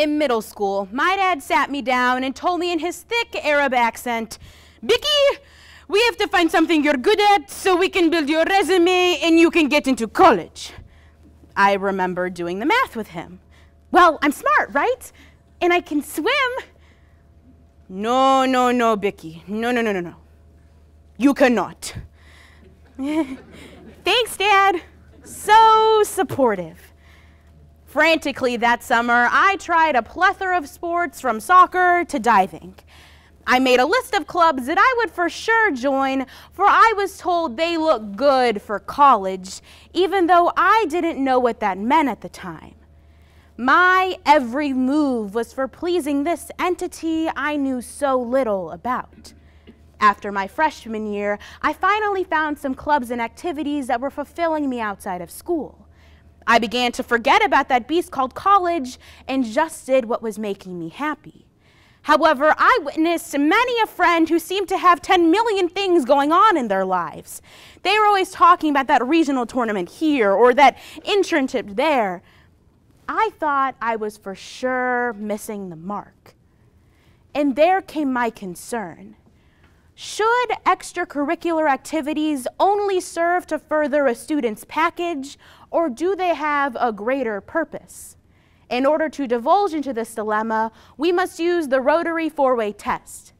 In middle school, my dad sat me down and told me in his thick Arab accent, Bicky, we have to find something you're good at so we can build your resume and you can get into college. I remember doing the math with him. Well, I'm smart, right? And I can swim. No, no, no, Bicky. No, no, no, no, no. You cannot. Thanks, Dad. So supportive. Frantically that summer, I tried a plethora of sports from soccer to diving. I made a list of clubs that I would for sure join, for I was told they look good for college, even though I didn't know what that meant at the time. My every move was for pleasing this entity I knew so little about. After my freshman year, I finally found some clubs and activities that were fulfilling me outside of school. I began to forget about that beast called college and just did what was making me happy. However, I witnessed many a friend who seemed to have 10 million things going on in their lives. They were always talking about that regional tournament here or that internship there. I thought I was for sure missing the mark. And there came my concern. Should extracurricular activities only serve to further a student's package, or do they have a greater purpose? In order to divulge into this dilemma, we must use the rotary four-way test.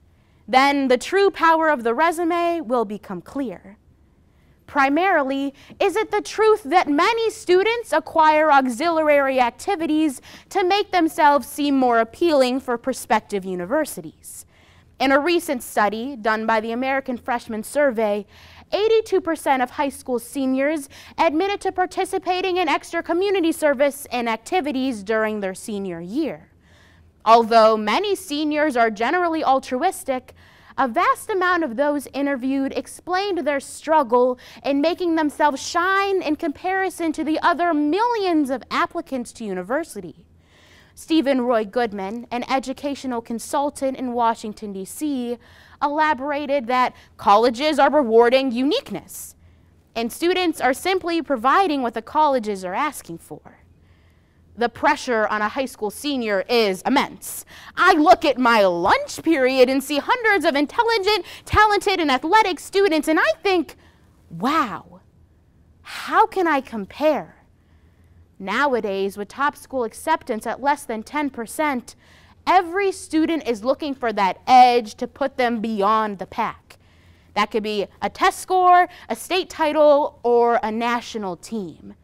Then the true power of the resume will become clear. Primarily, is it the truth that many students acquire auxiliary activities to make themselves seem more appealing for prospective universities? In a recent study done by the American Freshman Survey, 82% of high school seniors admitted to participating in extra community service and activities during their senior year. Although many seniors are generally altruistic, a vast amount of those interviewed explained their struggle in making themselves shine in comparison to the other millions of applicants to university. Stephen Roy Goodman, an educational consultant in Washington, D.C., elaborated that colleges are rewarding uniqueness, and students are simply providing what the colleges are asking for. The pressure on a high school senior is immense. I look at my lunch period and see hundreds of intelligent, talented, and athletic students, and I think, wow, how can I compare? Nowadays, with top school acceptance at less than 10%, every student is looking for that edge to put them beyond the pack. That could be a test score, a state title, or a national team.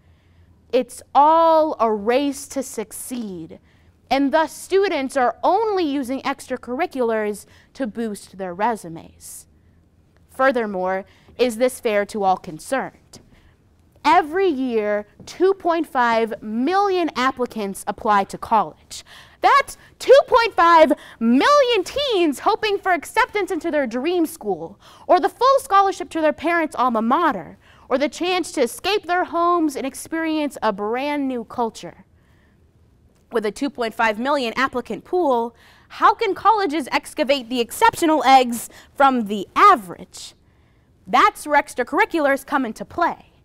It's all a race to succeed, and thus students are only using extracurriculars to boost their resumes. Furthermore, is this fair to all concerned? Every year 2.5 million applicants apply to college. That's 2.5 million teens hoping for acceptance into their dream school, or the full scholarship to their parents' alma mater, or the chance to escape their homes and experience a brand new culture. With a 2.5 million applicant pool, how can colleges excavate the exceptional eggs from the average? That's where extracurriculars come into play.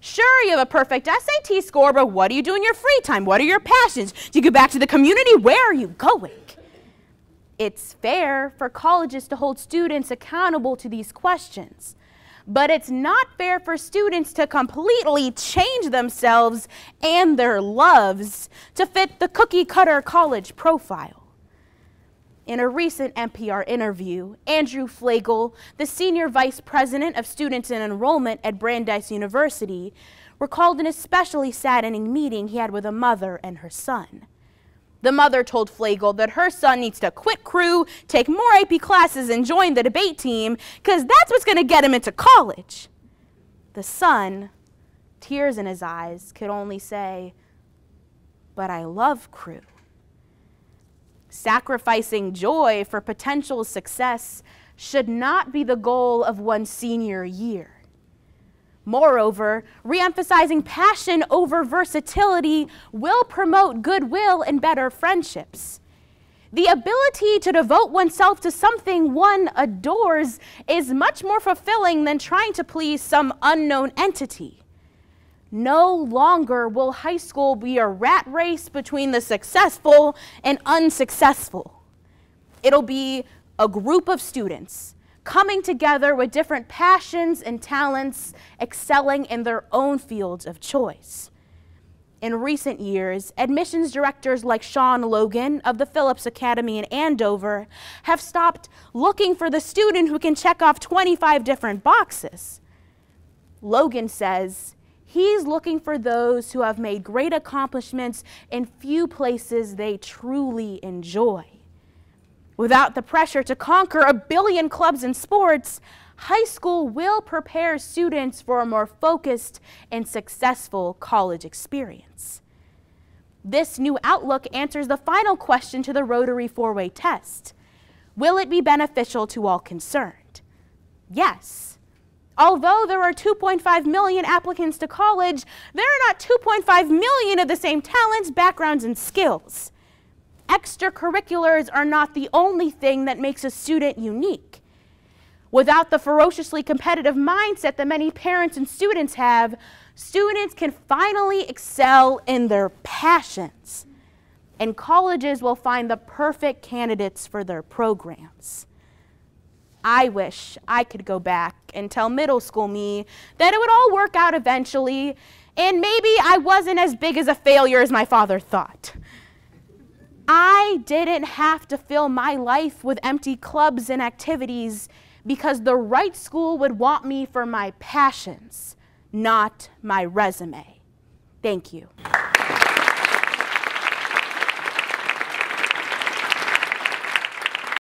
Sure, you have a perfect SAT score, but what do you do in your free time? What are your passions? Do you go back to the community? Where are you going? It's fair for colleges to hold students accountable to these questions, but it's not fair for students to completely change themselves and their loves to fit the cookie cutter college profile. In a recent NPR interview, Andrew Flagel, the senior vice president of students and enrollment at Brandeis University, recalled an especially saddening meeting he had with a mother and her son. The mother told Flagel that her son needs to quit crew, take more AP classes, and join the debate team because that's what's going to get him into college. The son, tears in his eyes, could only say, But I love crew. Sacrificing joy for potential success should not be the goal of one's senior year. Moreover, reemphasizing passion over versatility will promote goodwill and better friendships. The ability to devote oneself to something one adores is much more fulfilling than trying to please some unknown entity. No longer will high school be a rat race between the successful and unsuccessful. It'll be a group of students coming together with different passions and talents, excelling in their own fields of choice. In recent years, admissions directors like Sean Logan of the Phillips Academy in Andover have stopped looking for the student who can check off 25 different boxes. Logan says he's looking for those who have made great accomplishments in few places they truly enjoy. Without the pressure to conquer a billion clubs and sports, high school will prepare students for a more focused and successful college experience. This new outlook answers the final question to the Rotary four way test Will it be beneficial to all concerned? Yes. Although there are 2.5 million applicants to college, there are not 2.5 million of the same talents, backgrounds, and skills extracurriculars are not the only thing that makes a student unique. Without the ferociously competitive mindset that many parents and students have, students can finally excel in their passions. And colleges will find the perfect candidates for their programs. I wish I could go back and tell middle school me that it would all work out eventually, and maybe I wasn't as big as a failure as my father thought. I didn't have to fill my life with empty clubs and activities because the right school would want me for my passions, not my resume. Thank you.